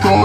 the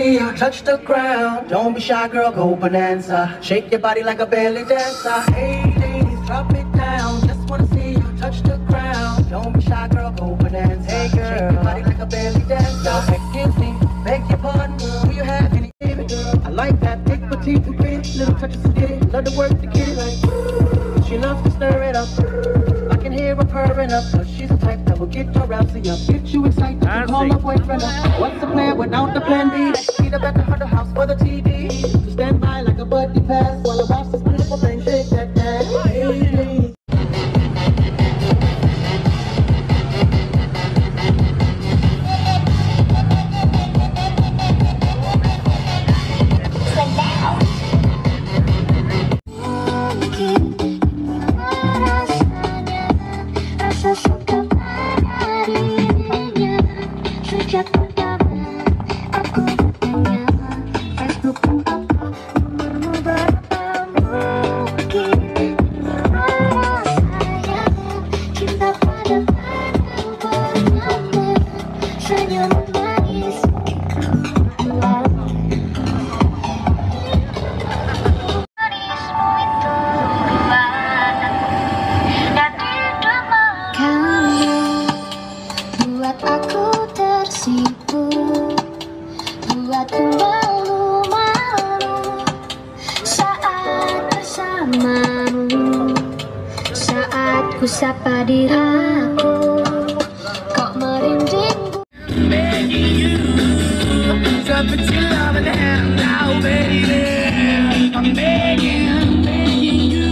touch the ground. Don't be shy, girl, go bonanza. Shake your body like a belly dancer. Hey, ladies, drop it down. Just wanna see you touch the ground. Don't be shy, girl, go bonanza. Hey, girl, shake your body like a belly dancer. Excuse me, beg your pardon. Do you have any baby girl? I like that big petite and pretty, little touches of ditty. Love the work to get it like. She loves to stir it up. I can hear her purring up. Cause she's the type that will get your rousey up. What's the plan? without the plan B. Better bersamamu Saat ku sapa diriku Kok merinding So put your love. I'm begging, begging you.